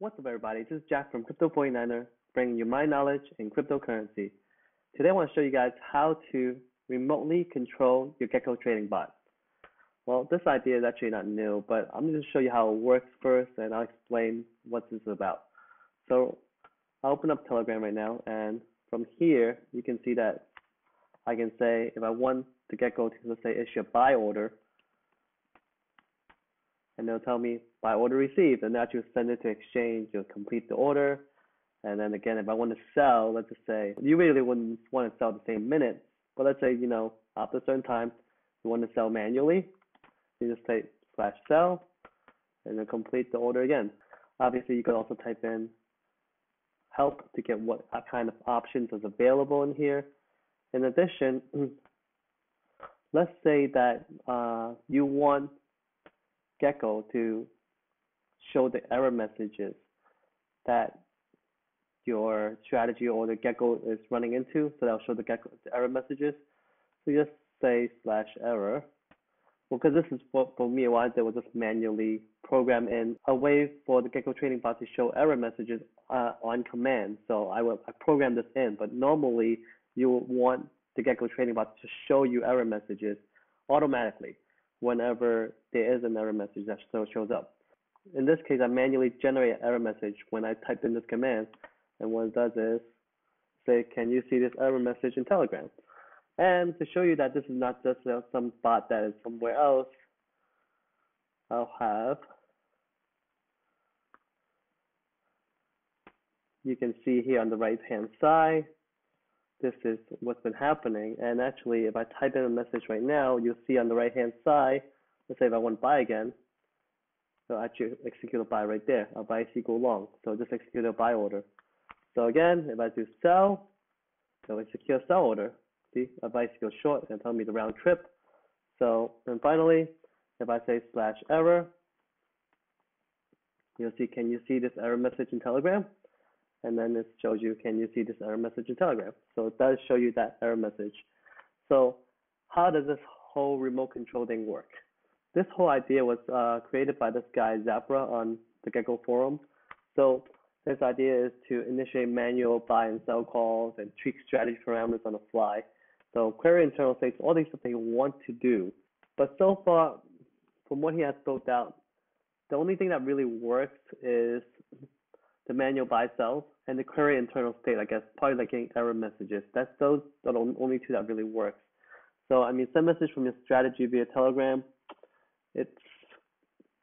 What's up, everybody? This is Jack from Crypto49er, bringing you my knowledge in cryptocurrency. Today, I want to show you guys how to remotely control your Gekko trading bot. Well, this idea is actually not new, but I'm going to show you how it works first, and I'll explain what this is about. So, I'll open up Telegram right now, and from here, you can see that I can say if I want the Gekko to, let's say, issue a buy order, and they'll tell me by order received, and that you send it to exchange, you'll complete the order. And then again, if I want to sell, let's just say you really wouldn't want to sell the same minute, but let's say you know after a certain time you want to sell manually, you just type slash sell, and then complete the order again. Obviously, you could also type in help to get what kind of options is available in here. In addition, let's say that uh, you want Gekko to show the error messages that your strategy or the Gekko is running into. So that'll show the Gekko the error messages. So just say slash error. Well, because this is what for me, what I did was just manually program in a way for the Gekko training bot to show error messages uh, on command. So I will I program this in, but normally you would want the Gekko training bot to show you error messages automatically whenever there is an error message that shows up. In this case, I manually generate an error message when I type in this command. And what it does is say, can you see this error message in Telegram? And to show you that this is not just some bot that is somewhere else, I'll have, you can see here on the right hand side, this is what's been happening. And actually, if I type in a message right now, you'll see on the right hand side, let's say if I want buy again, so actually execute a buy right there, a buy equal long. So just execute a buy order. So again, if I do sell, it'll execute a sell order. See, a buy equal short and tell me the round trip. So, and finally, if I say slash error, you'll see, can you see this error message in Telegram? And then it shows you, can you see this error message in Telegram? So it does show you that error message. So how does this whole remote control thing work? This whole idea was uh, created by this guy Zappra on the Gekko forum. So this idea is to initiate manual buy and sell calls and tweak strategy parameters on the fly. So query internal states all these stuff they want to do. But so far, from what he has built out, the only thing that really works is the manual buy sells, and the query internal state, I guess, probably like getting error messages. That's those are the only two that really works. So I mean, send message from your strategy via Telegram. It's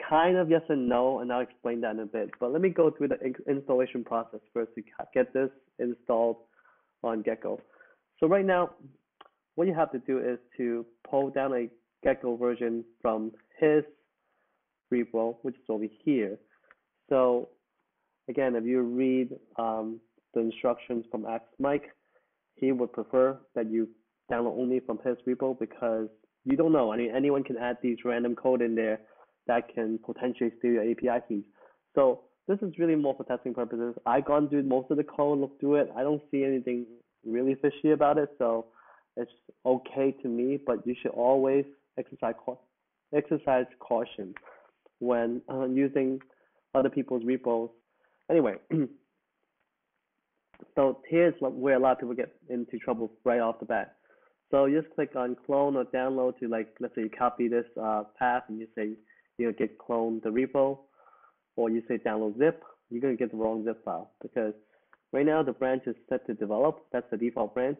kind of yes and no, and I'll explain that in a bit. But let me go through the installation process first to get this installed on Gekko. So right now, what you have to do is to pull down a Gekko version from his repo, which is over here. So Again, if you read um, the instructions from Ask Mike, he would prefer that you download only from his repo because you don't know. I mean, anyone can add these random code in there that can potentially steal your API keys. So this is really more for testing purposes. I've gone through most of the code, looked through it. I don't see anything really fishy about it, so it's okay to me. But you should always exercise exercise caution when uh, using other people's repos Anyway, so here's where a lot of people get into trouble right off the bat. So you just click on clone or download to like, let's say you copy this uh, path and you say you know get clone the repo, or you say download zip, you're gonna get the wrong zip file because right now the branch is set to develop. That's the default branch,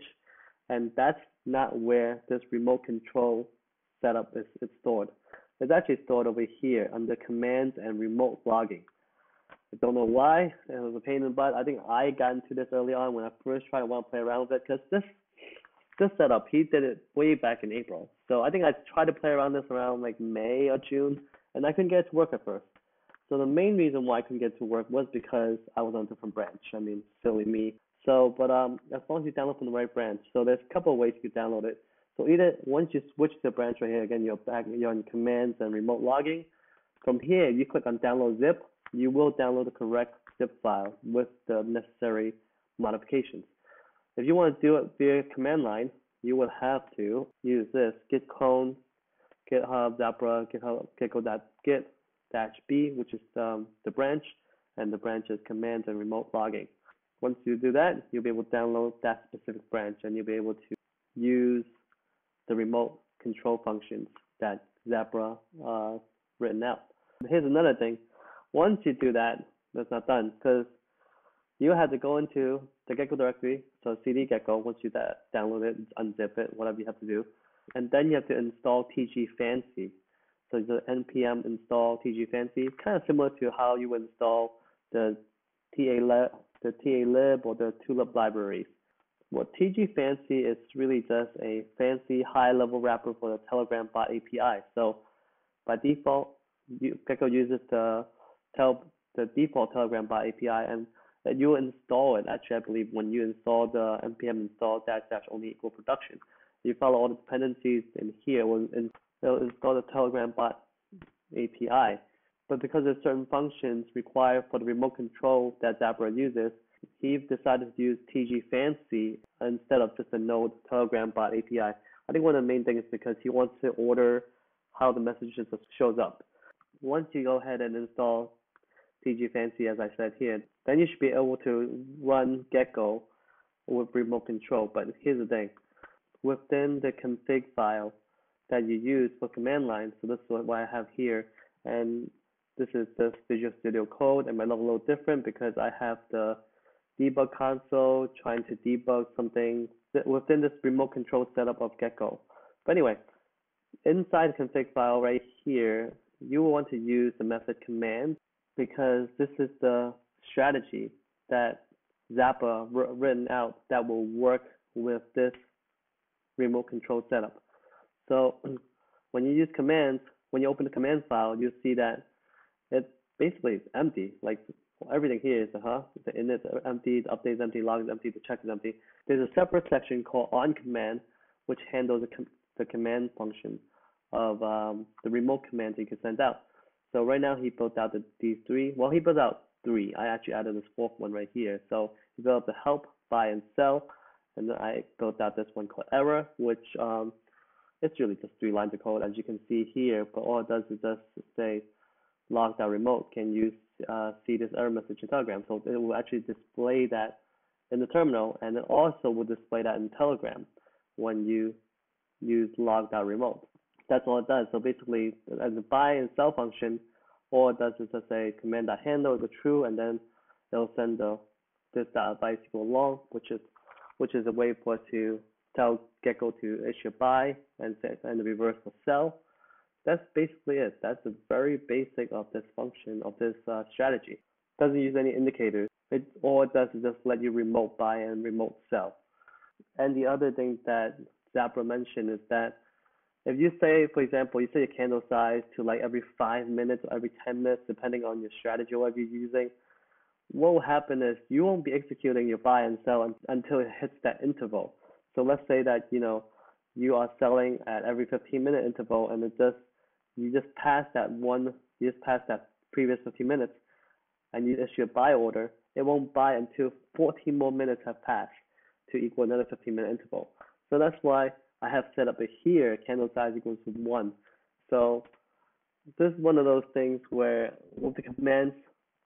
and that's not where this remote control setup is, is stored. It's actually stored over here under commands and remote logging. I don't know why. It was a pain in the butt. I think I got into this early on when I first tried to want to play around with it because this this setup he did it way back in April. So I think I tried to play around this around like May or June, and I couldn't get it to work at first. So the main reason why I couldn't get it to work was because I was on a different branch. I mean, silly me. So, but um, as long as you download from the right branch, so there's a couple of ways you can download it. So either once you switch to the branch right here, again, you're back, you're on commands and remote logging. From here, you click on download zip, you will download the correct zip file with the necessary modifications. If you want to do it via command line, you will have to use this git clone github zappra github gekko.git dash b, which is um, the branch, and the branch is commands and remote logging. Once you do that, you'll be able to download that specific branch and you'll be able to use the remote control functions that Zappra uh, written out. Here's another thing. Once you do that, that's not done because you have to go into the Gekko directory, so cd gekko, once you da download it, unzip it, whatever you have to do. And then you have to install TG Fancy. So the npm install tgfancy, kind of similar to how you install the ta the ta-lib or the tulip libraries. Well, tgfancy is really just a fancy high-level wrapper for the Telegram bot API. So by default, Gekko uses the tel the default Telegram bot API, and that you install it. Actually, I believe when you install the npm install dash dash only equal production, you follow all the dependencies in here. Will it'll install the Telegram bot API. But because there's certain functions required for the remote control that Zappra uses, he decided to use tgfancy instead of just a node Telegram bot API. I think one of the main things is because he wants to order how the messages shows up. Once you go ahead and install tgfancy, as I said here, then you should be able to run Gekko with remote control. But here's the thing, within the config file that you use for command line, so this is what I have here, and this is the Visual Studio Code, and might look a little different because I have the debug console trying to debug something within this remote control setup of Gekko. But anyway, inside the config file right here, you will want to use the method command because this is the strategy that Zappra written out that will work with this remote control setup. So when you use commands, when you open the command file, you see that it basically is empty. Like everything here is, uh-huh, the init is empty, the update is empty, log is empty, the check is empty. There's a separate section called on command, which handles the, com the command function of um, the remote commands you can send out. So right now he built out the, these three. Well, he built out three. I actually added this fourth one right here. So he built out the help, buy, and sell. And then I built out this one called error, which um, it's really just three lines of code as you can see here. But all it does is just say remote can you uh, see this error message in Telegram. So it will actually display that in the terminal, and it also will display that in Telegram when you use log.remote that's all it does. So basically, as a buy and sell function, all it does is just say command that handle the true, and then it'll send the this dot advice equal long, which is which is a way for us to tell Gekko to issue buy and and the reverse sell. That's basically it. That's the very basic of this function of this uh, strategy. Doesn't use any indicators. It all it does is just let you remote buy and remote sell. And the other thing that Zappra mentioned is that if you say, for example, you set your candle size to like every five minutes or every 10 minutes, depending on your strategy or whatever you're using, what will happen is you won't be executing your buy and sell until it hits that interval. So let's say that, you know, you are selling at every 15 minute interval and it just, you just pass that one, you just pass that previous 15 minutes and you issue a buy order, it won't buy until 14 more minutes have passed to equal another 15 minute interval. So that's why I have set up a here candle size equals to one. So this is one of those things where with the commands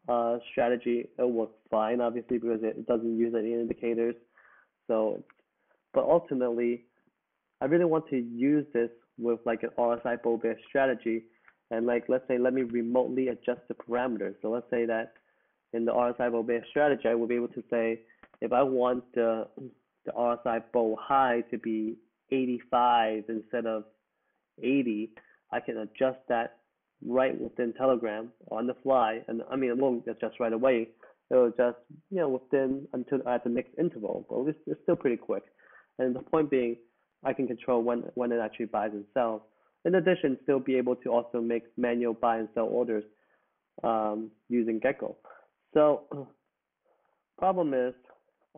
uh, strategy, it works fine, obviously, because it doesn't use any indicators. So, but ultimately, I really want to use this with like an RSI bull bear strategy. And like, let's say, let me remotely adjust the parameters. So let's say that in the RSI bull bear strategy, I will be able to say, if I want the, the RSI bull high to be 85 instead of 80, I can adjust that right within Telegram on the fly. And I mean, it won't adjust right away. It'll adjust, you know, within until at the next interval, but it's, it's still pretty quick. And the point being, I can control when when it actually buys and sells. In addition, still be able to also make manual buy and sell orders um, using Gekko. So problem is,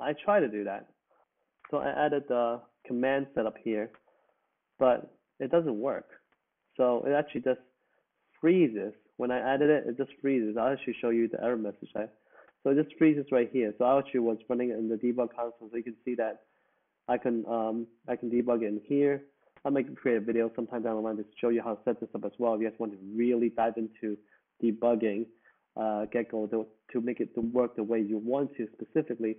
I try to do that. So I added the command setup here, but it doesn't work. So it actually just freezes. When I added it, it just freezes. I'll actually show you the error message. Right? So it just freezes right here. So I actually was running it in the debug console, so you can see that I can um I can debug it in here. I might create a video sometime down the line to show you how to set this up as well. If you guys want to really dive into debugging uh, Gekko to, to make it to work the way you want to specifically.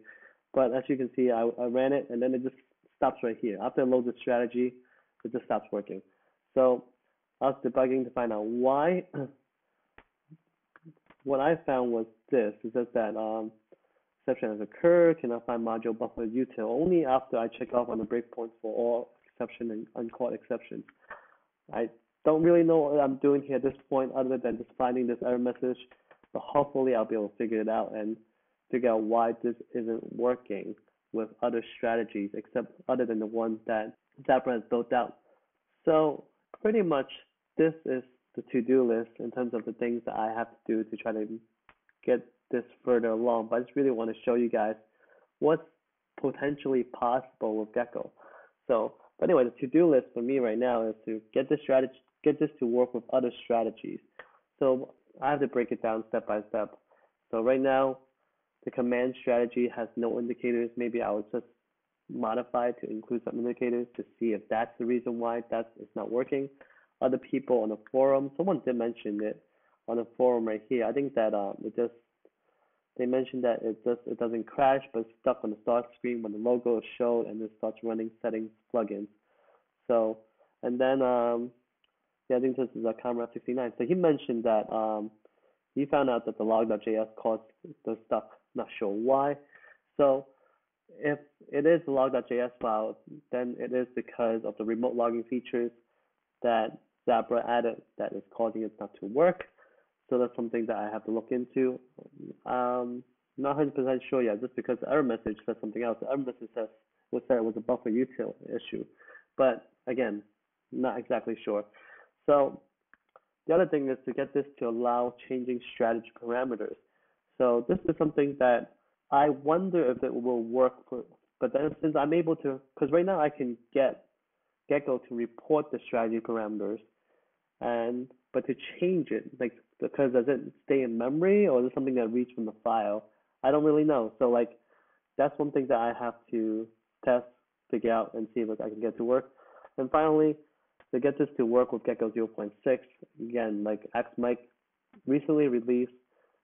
But as you can see, I, I ran it and then it just stops right here. After I load the strategy, it just stops working. So I was debugging to find out why. what I found was this, is just that um, exception has occurred, cannot find module bufferutil only after I check off on the breakpoints for all exception and uncaught exceptions. I don't really know what I'm doing here at this point other than just finding this error message, but hopefully I'll be able to figure it out and figure out why this isn't working with other strategies except other than the one that Zappra has built out. So pretty much this is the to-do list in terms of the things that I have to do to try to get this further along. But I just really want to show you guys what's potentially possible with Gekko. So but anyway, the to-do list for me right now is to get this strategy, get this to work with other strategies. So I have to break it down step by step. So right now, the command strategy has no indicators. Maybe I would just modify to include some indicators to see if that's the reason why that is not working. Other people on the forum, someone did mention it on the forum right here. I think that um, it just they mentioned that it just it doesn't crash, but it's stuck on the start screen when the logo is shown and it starts running settings plugins. So and then um, yeah, I think this is a Comrade 69. So he mentioned that um, he found out that the log.js caused the stuck. Not sure why. So if it is the log.js file, then it is because of the remote logging features that Zappra added that is causing it not to work. So that's something that I have to look into. Um, not 100% sure yet, just because the error message says something else. The error message says was that it was a bufferutil issue, but again, not exactly sure. So the other thing is to get this to allow changing strategy parameters. So this is something that I wonder if it will work for, but then since I'm able to, because right now I can get Gekko to report the strategy parameters, and but to change it, like because does it stay in memory or is it something that reads from the file? I don't really know. So like that's one thing that I have to test, figure out, and see if I can get to work. And finally, to get this to work with Gekko 0.6, again, like Ask Mike recently released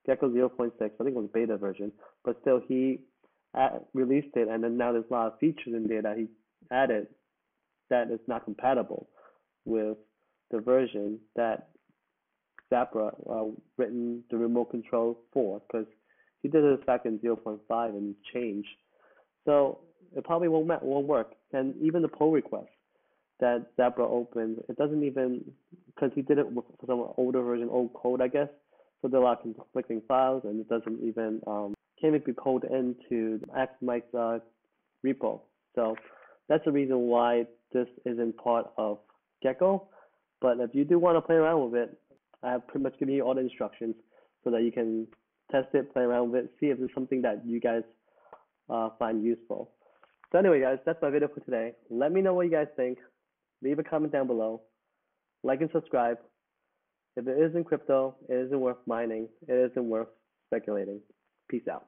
Gekko 0.6, I think it was beta version, but still he released it, and then now there's a lot of features in there that he added that is not compatible with the version that Zappra uh, written the remote control for because he did it back in 0.5 and changed. So it probably won't won't work. And even the pull request that Zappra opened, it doesn't even because he did it with some older version, old code, I guess. So there are a lot of conflicting files, and it doesn't even um, can't be pulled into Ask Mike's uh, repo. So that's the reason why this isn't part of Gekko. But if you do want to play around with it, I have pretty much given you all the instructions so that you can test it, play around with it, see if it's something that you guys uh, find useful. So anyway, guys, that's my video for today. Let me know what you guys think. Leave a comment down below. Like and subscribe. If it isn't crypto, it isn't worth mining. It isn't worth speculating. Peace out.